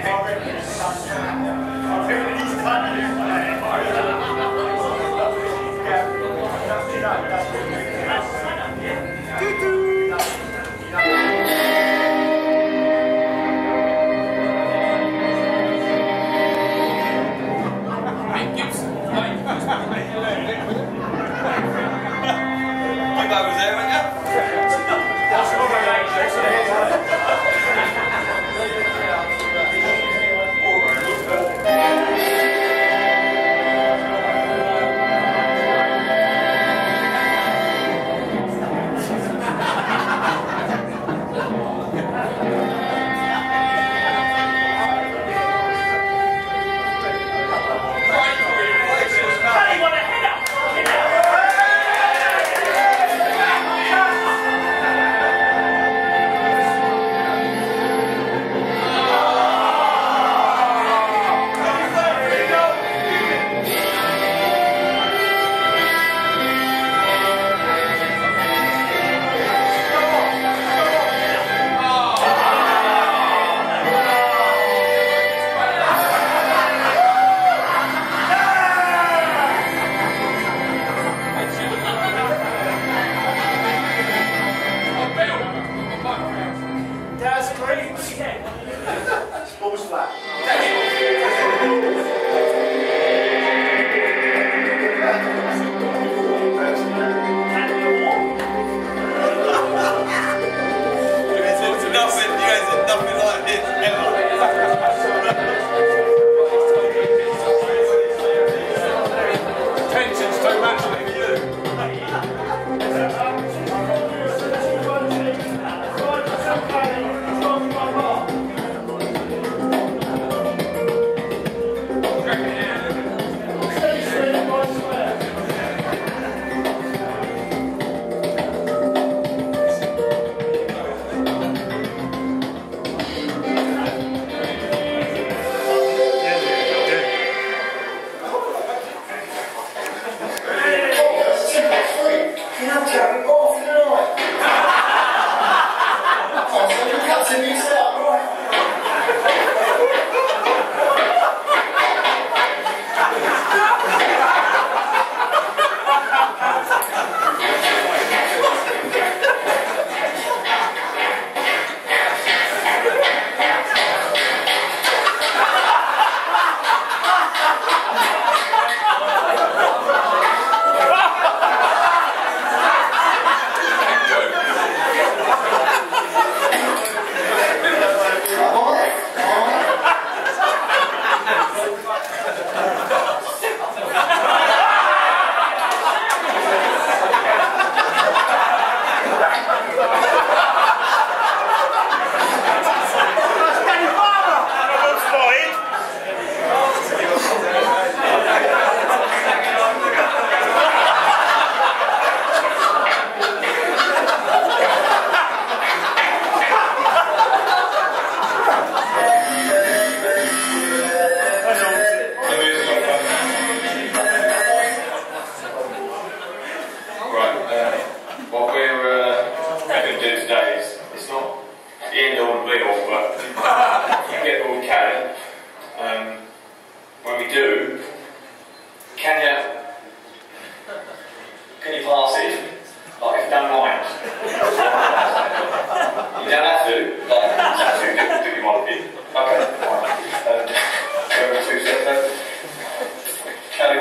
Hey.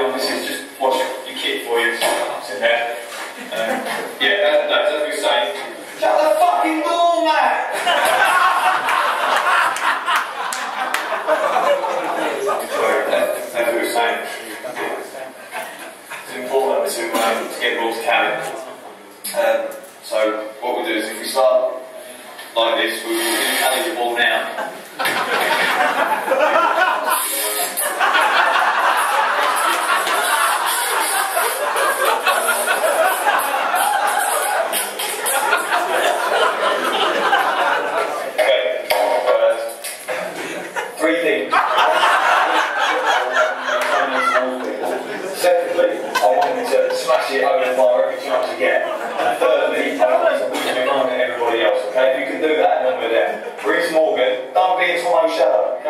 know this is just watch your kit for you, it's in there. Um, yeah, that, no, that's what you're saying. Shut the fucking door, man! Sorry, that's what you're saying. It's important to, um, to get rules carried.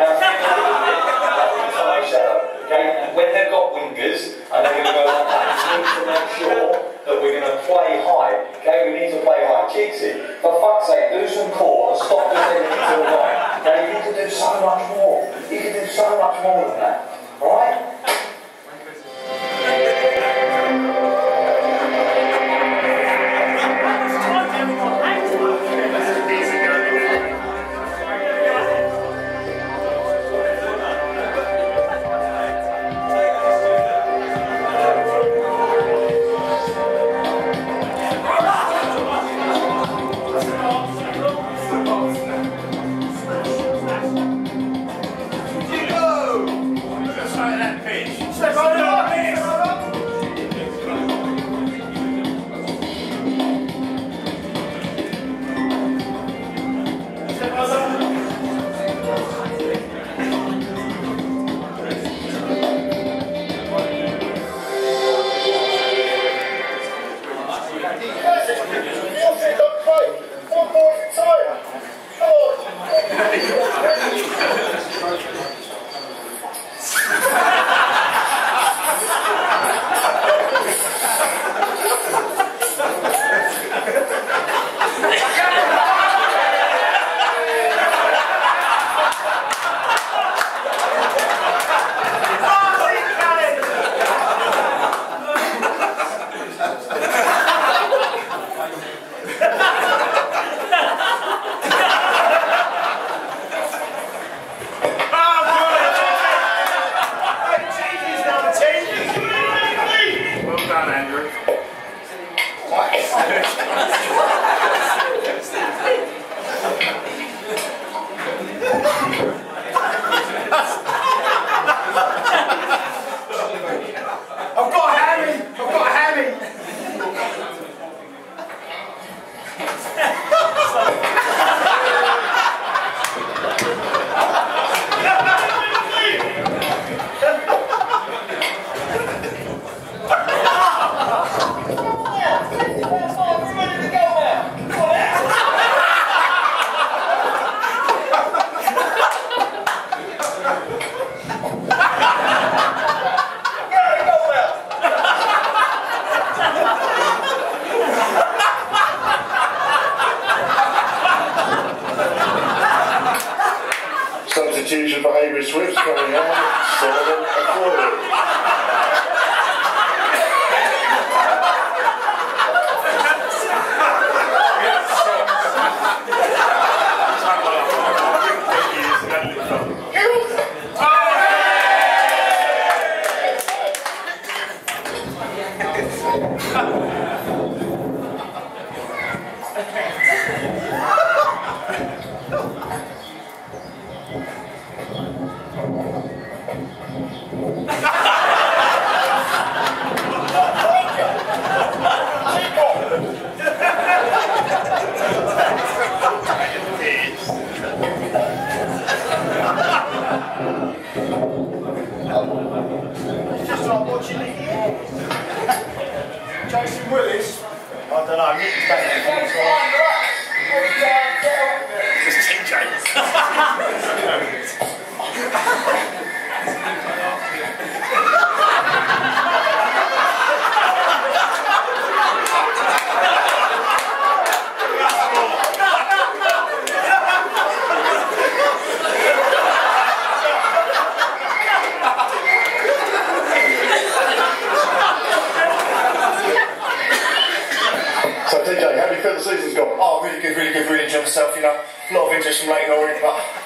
Yes. Institution for Angry Swifts coming on seven o'clock. Okay. don't know. I'm used to that. Just just might go over.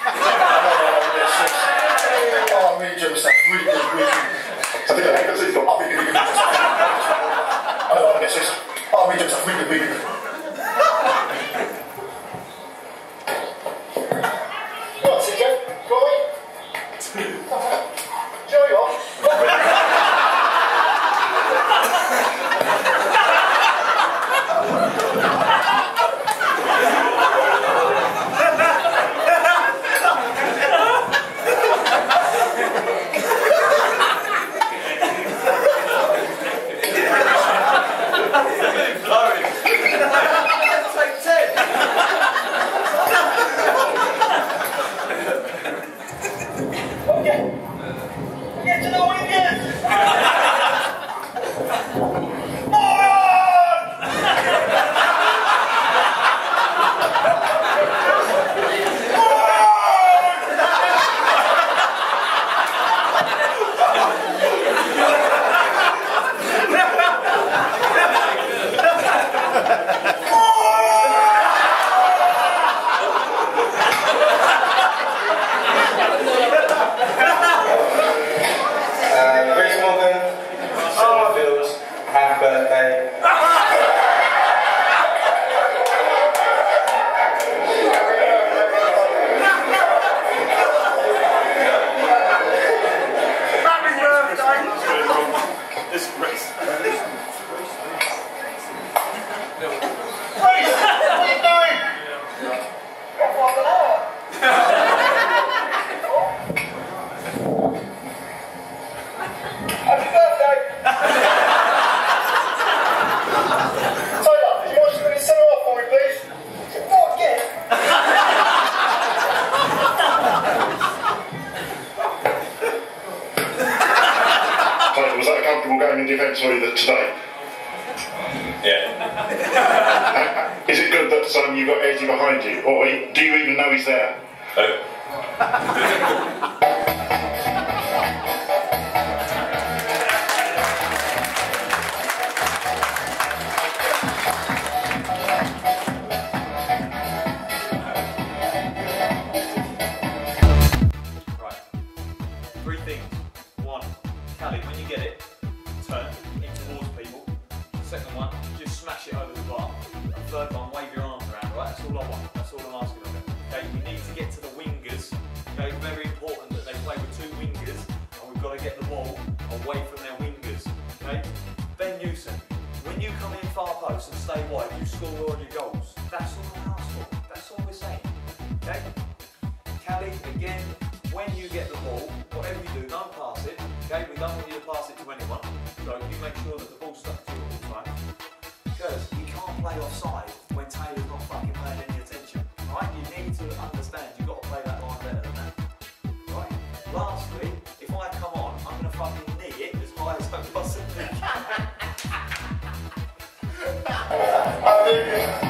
Yeah. Is it good that suddenly you've got Eddie behind you? Or do you even know he's there? Oh. away from their wingers. Okay? Ben Newson, when you come in far post and stay wide, you score all your goals. That's all I ask for. That's all we're saying. Okay? Callie, again, when you get the ball, whatever you do, don't pass it. Okay, we don't want you to pass it to anyone. So you make sure that the ball's stuck to you all the time. Because you can't play offside Hallelujah.